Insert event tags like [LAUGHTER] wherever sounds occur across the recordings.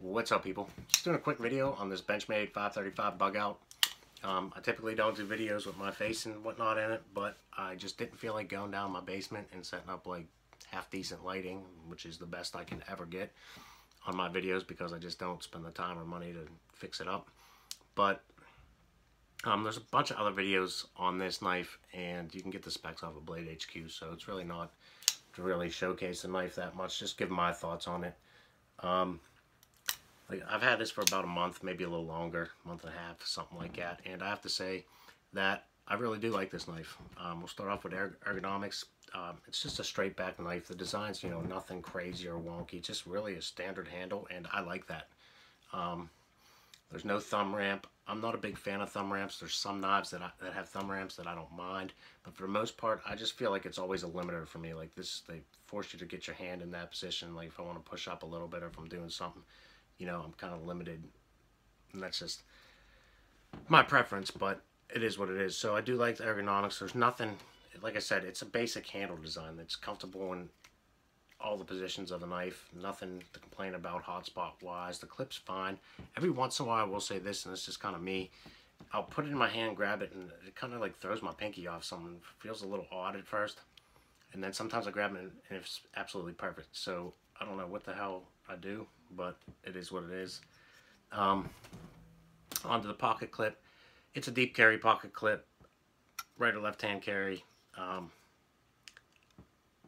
What's up people? Just doing a quick video on this Benchmade 535 bug out. Um, I typically don't do videos with my face and whatnot in it, but I just didn't feel like going down my basement and setting up like half decent lighting, which is the best I can ever get on my videos because I just don't spend the time or money to fix it up. But um, there's a bunch of other videos on this knife and you can get the specs off of Blade HQ, so it's really not to really showcase the knife that much, just give my thoughts on it. Um, like I've had this for about a month, maybe a little longer, month and a half, something like that. And I have to say that I really do like this knife. Um, we'll start off with ergonomics. Um, it's just a straight back knife. The design's, you know, nothing crazy or wonky. Just really a standard handle, and I like that. Um, there's no thumb ramp. I'm not a big fan of thumb ramps. There's some knives that, I, that have thumb ramps that I don't mind. But for the most part, I just feel like it's always a limiter for me. Like this, they force you to get your hand in that position. Like if I want to push up a little bit or if I'm doing something you know, I'm kind of limited. And that's just my preference, but it is what it is. So I do like the ergonomics. There's nothing, like I said, it's a basic handle design that's comfortable in all the positions of the knife. Nothing to complain about hotspot wise. The clip's fine. Every once in a while I will say this, and this is kind of me. I'll put it in my hand, grab it, and it kind of like throws my pinky off something. feels a little odd at first. And then sometimes I grab it and it's absolutely perfect. So I don't know what the hell I do, but it is what it is. Um, onto the pocket clip. It's a deep carry pocket clip, right or left hand carry. Um,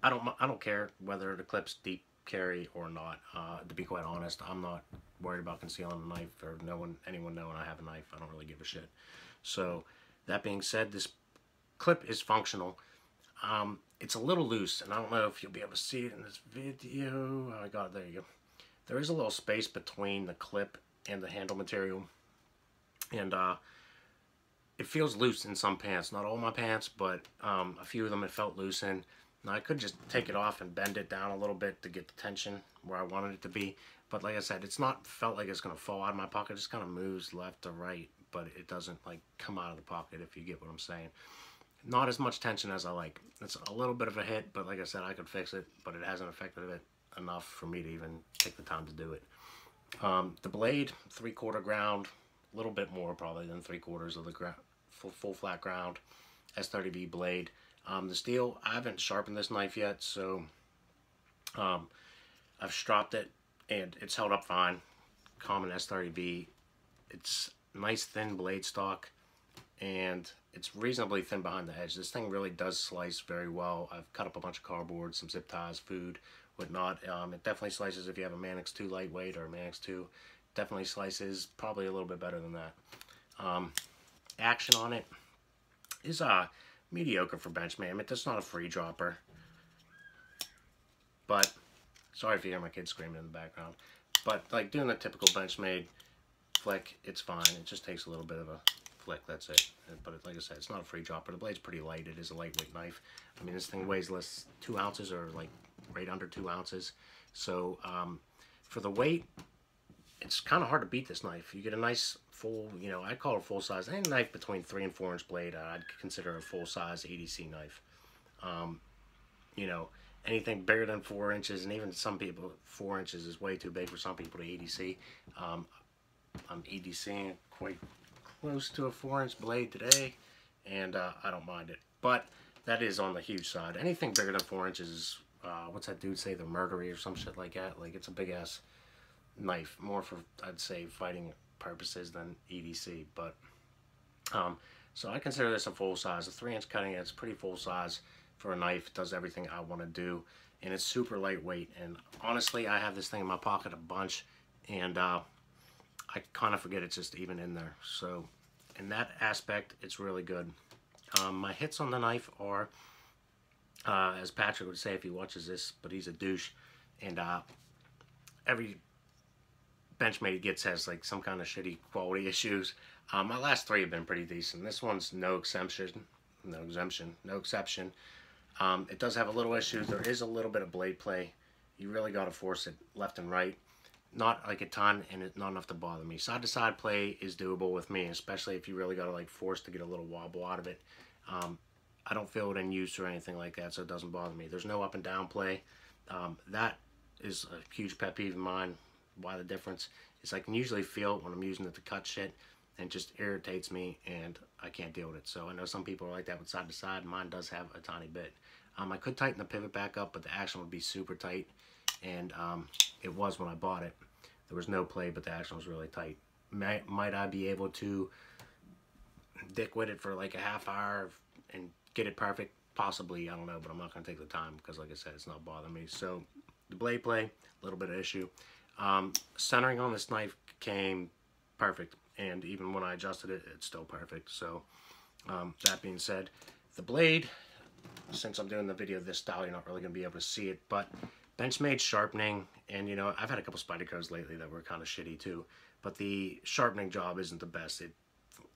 I don't I don't care whether the clip's deep carry or not. Uh, to be quite honest, I'm not worried about concealing a knife or no one anyone knowing I have a knife. I don't really give a shit. So that being said, this clip is functional. Um, it's a little loose, and I don't know if you'll be able to see it in this video. Oh, I got it. There you go. There is a little space between the clip and the handle material, and uh, it feels loose in some pants. Not all my pants, but um, a few of them it felt loose in. Now I could just take it off and bend it down a little bit to get the tension where I wanted it to be. But like I said, it's not felt like it's going to fall out of my pocket. It just kind of moves left to right, but it doesn't like come out of the pocket if you get what I'm saying not as much tension as I like. It's a little bit of a hit, but like I said, I could fix it, but it hasn't affected it enough for me to even take the time to do it. Um, the blade, three quarter ground, a little bit more probably than three quarters of the ground, full, full flat ground S30V blade. Um, the steel, I haven't sharpened this knife yet, so um, I've stropped it and it's held up fine. Common S30V. It's nice thin blade stock and it's reasonably thin behind the edge. This thing really does slice very well. I've cut up a bunch of cardboard, some zip ties, food, whatnot. Um, it definitely slices if you have a Manix 2 lightweight or a Manix 2. Definitely slices probably a little bit better than that. Um, action on it is uh, mediocre for Benchmade. I mean, it's not a free dropper. But, sorry if you hear my kids screaming in the background. But, like, doing the typical Benchmade flick, it's fine. It just takes a little bit of a flick, that's it. But like I said, it's not a free dropper. The blade's pretty light. It is a lightweight knife. I mean, this thing weighs less, two ounces or like right under two ounces. So um, for the weight, it's kind of hard to beat this knife. You get a nice full, you know, I call it full size. Any knife between three and four inch blade, I'd consider a full size EDC knife. Um, you know, anything bigger than four inches, and even some people, four inches is way too big for some people to EDC. Um, I'm EDCing quite close to a four inch blade today and uh, I don't mind it. But that is on the huge side. Anything bigger than four inches is uh, what's that dude say the murdery or some shit like that? Like it's a big ass knife more for I'd say fighting purposes than EDC but um, so I consider this a full size. A three inch cutting edge pretty full size for a knife. It does everything I want to do and it's super lightweight. And honestly I have this thing in my pocket a bunch and uh, I kind of forget it's just even in there. So in that aspect, it's really good. Um, my hits on the knife are, uh, as Patrick would say if he watches this, but he's a douche. And uh, every Benchmade he gets has like some kind of shitty quality [LAUGHS] issues. Um, my last three have been pretty decent. This one's no exemption, no exemption, no exception. Um, it does have a little issues. There is a little bit of blade play. You really got to force it left and right not like a ton and it's not enough to bother me. Side to side play is doable with me, especially if you really got to like force to get a little wobble out of it. Um, I don't feel it in use or anything like that, so it doesn't bother me. There's no up and down play. Um, that is a huge pet peeve of mine. why the difference is I can usually feel it when I'm using it to cut shit and just irritates me and I can't deal with it. So I know some people are like that with side to side. Mine does have a tiny bit. Um, I could tighten the pivot back up, but the action would be super tight. And um, it was when I bought it. There was no play, but the action was really tight. Might, might I be able to dick with it for like a half hour and get it perfect? Possibly, I don't know, but I'm not going to take the time because, like I said, it's not bothering me. So, the blade play, a little bit of issue. Um, centering on this knife came perfect, and even when I adjusted it, it's still perfect. So, um, that being said, the blade, since I'm doing the video this style, you're not really going to be able to see it, but Benchmade sharpening, and you know, I've had a couple Spydercos lately that were kind of shitty too, but the sharpening job isn't the best. It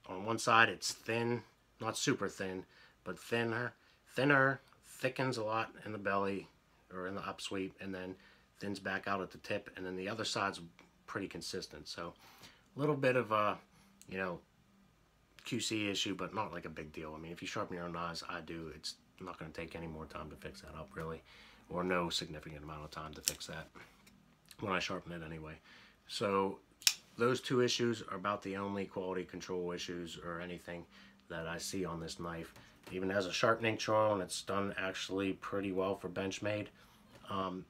On one side, it's thin, not super thin, but thinner, thinner, thickens a lot in the belly or in the upsweep, and then thins back out at the tip, and then the other side's pretty consistent. So a little bit of a, you know, QC issue, but not like a big deal. I mean, if you sharpen your own knives, I do, it's not going to take any more time to fix that up, really or no significant amount of time to fix that when I sharpen it anyway. So those two issues are about the only quality control issues or anything that I see on this knife. Even as a sharpening choil, and it's done actually pretty well for Benchmade. Um,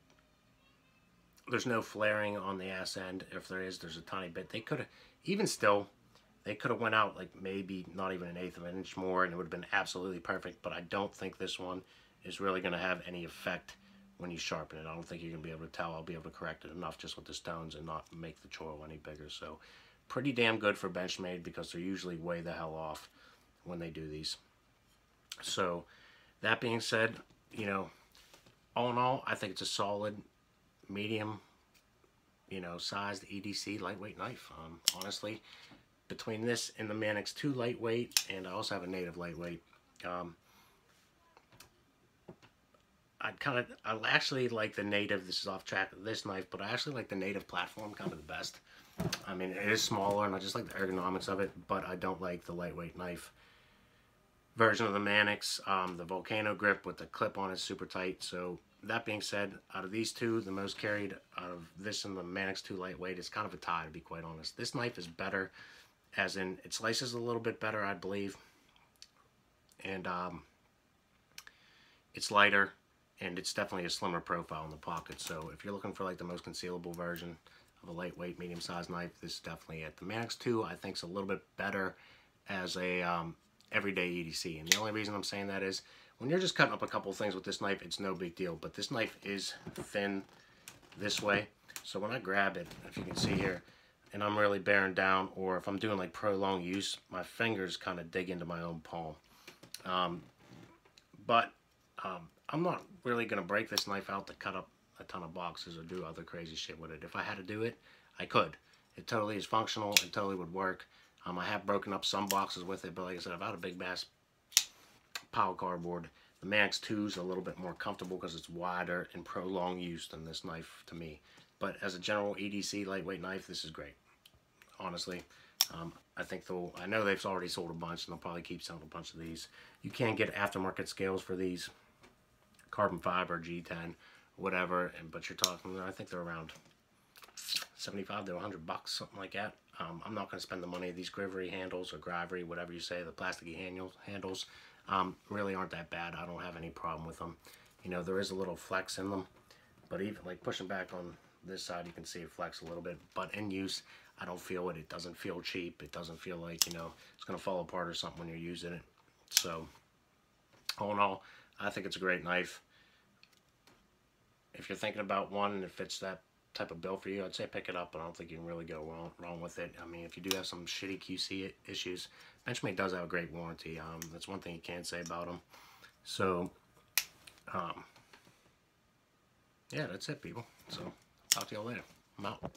there's no flaring on the ass end. If there is, there's a tiny bit. They could have, even still, they could have went out like maybe not even an eighth of an inch more and it would have been absolutely perfect. But I don't think this one is really going to have any effect when you sharpen it. I don't think you're going to be able to tell. I'll be able to correct it enough just with the stones and not make the choil any bigger. So pretty damn good for Benchmade because they're usually way the hell off when they do these. So that being said, you know, all in all, I think it's a solid medium, you know, sized EDC lightweight knife. Um, honestly, between this and the Manix 2 lightweight, and I also have a native lightweight, um, I kind of, I actually like the native, this is off track, this knife, but I actually like the native platform kind of the best. I mean, it is smaller, and I just like the ergonomics of it, but I don't like the lightweight knife version of the Manix. Um, the Volcano grip with the clip on is super tight, so that being said, out of these two, the most carried out of this and the Manix 2 lightweight is kind of a tie, to be quite honest. This knife is better, as in, it slices a little bit better, I believe, and um, it's lighter and it's definitely a slimmer profile in the pocket. So if you're looking for like the most concealable version of a lightweight, medium-sized knife, this is definitely it. The max 2, I think, is a little bit better as a um, everyday EDC. And the only reason I'm saying that is when you're just cutting up a couple things with this knife, it's no big deal. But this knife is thin this way. So when I grab it, if you can see here, and I'm really bearing down, or if I'm doing like prolonged use, my fingers kind of dig into my own palm. Um, but um, I'm not really going to break this knife out to cut up a ton of boxes or do other crazy shit with it. If I had to do it, I could. It totally is functional. It totally would work. Um, I have broken up some boxes with it, but like I said, I've had a big mass pile cardboard. The Max 2 is a little bit more comfortable because it's wider and prolonged use than this knife to me. But as a general EDC lightweight knife, this is great. Honestly, um, I think they'll, I know they've already sold a bunch and they'll probably keep selling a bunch of these. You can get aftermarket scales for these carbon fiber, G10, whatever. And but you're talking, I think they're around 75 to 100 bucks, something like that. Um, I'm not going to spend the money. These Grivory handles or Grivory, whatever you say, the plasticky handles, handles um, really aren't that bad. I don't have any problem with them. You know, there is a little flex in them, but even like pushing back on this side, you can see it flex a little bit. But in use, I don't feel it. It doesn't feel cheap. It doesn't feel like, you know, it's going to fall apart or something when you're using it. So, all in all, I think it's a great knife. If you're thinking about one and it fits that type of bill for you, I'd say pick it up, I don't think you can really go wrong, wrong with it. I mean, if you do have some shitty QC issues, Benchmade does have a great warranty. Um, that's one thing you can say about them. So, um, yeah, that's it, people. So, talk to y'all later. I'm out.